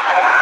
Ha ha ha!